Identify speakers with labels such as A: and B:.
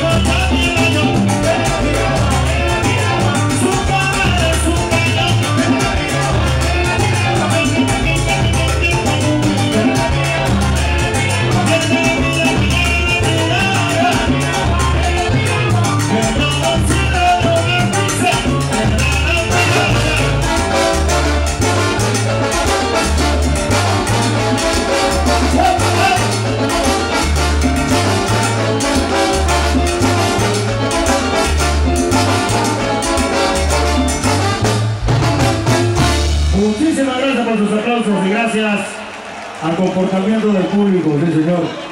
A: Hey, al comportamiento del público, sí señor.